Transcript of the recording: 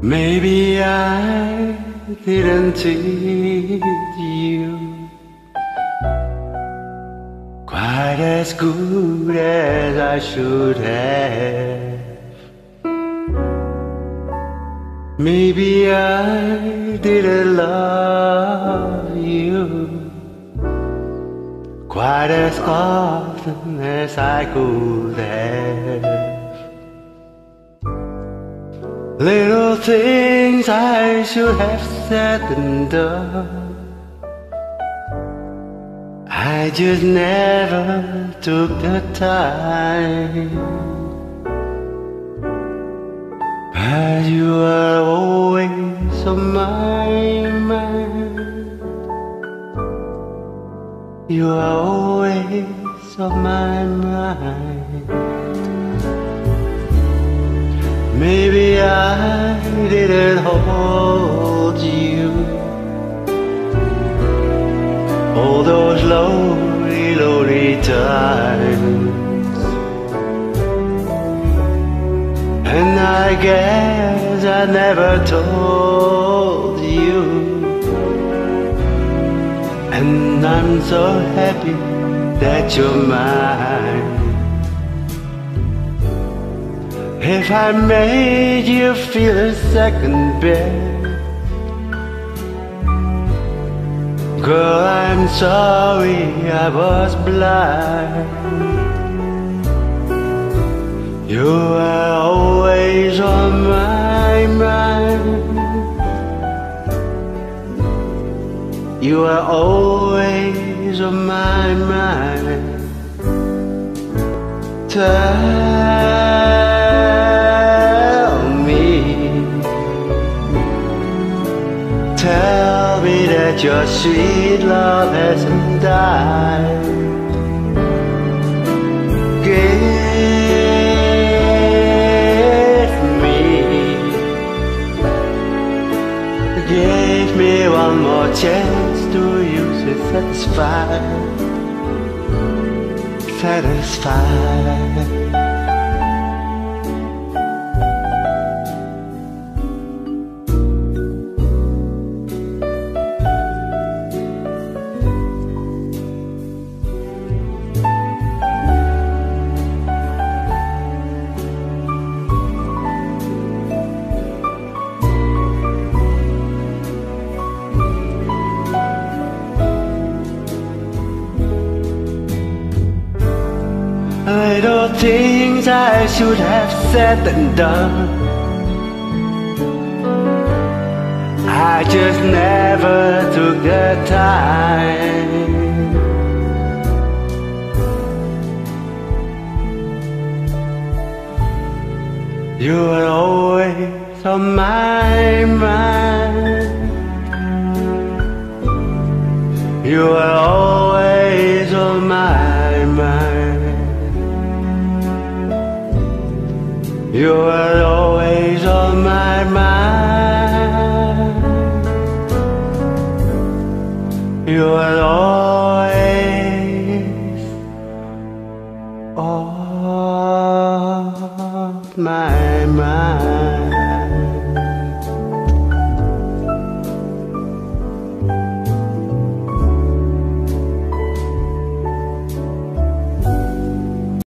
Maybe I didn't treat you quite as good as I should have. Maybe I didn't love you quite as often as I could have. Little things I should have said and done. I just never took the time. But you are always on my mind. You are always on my mind. Maybe I didn't hold you. All those lonely, lonely times. And I guess I never told you. And I'm so happy that you're mine If I made you feel a second best Girl, I'm sorry I was blind. You are always on my mind. You are always on my mind. Tell that your sweet love hasn't died. Give me Give me one more chance to use it satisfied. Satisfied Little things I should have said and done I just never took the time. You were always on my mind. You were You were always on my mind. You were always on my mind.